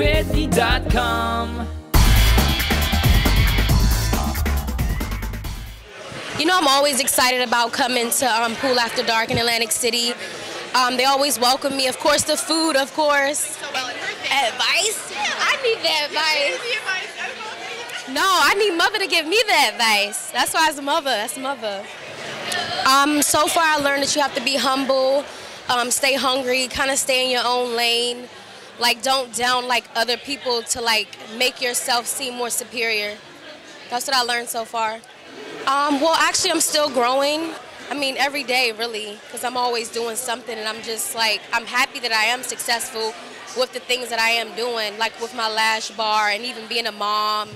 GoToWhitney.com. You know, I'm always excited about coming to um, Pool After Dark in Atlantic City. Um, they always welcome me. Of course, the food, of course. Advice? I need that advice. No, I need mother to give me the advice. That's why it's a mother. That's a mother. Um, so far, I learned that you have to be humble, um, stay hungry, kind of stay in your own lane. Like, don't down like other people to like make yourself seem more superior. That's what I learned so far. Um, well, actually, I'm still growing. I mean, every day, really, because I'm always doing something, and I'm just like, I'm happy that I am successful with the things that I am doing, like with my lash bar and even being a mom.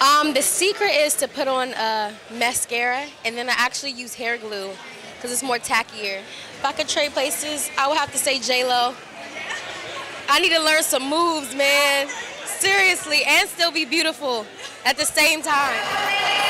Um, the secret is to put on a mascara, and then I actually use hair glue because it's more tackier. If I could trade places, I would have to say J Lo. I need to learn some moves, man. Seriously, and still be beautiful at the same time.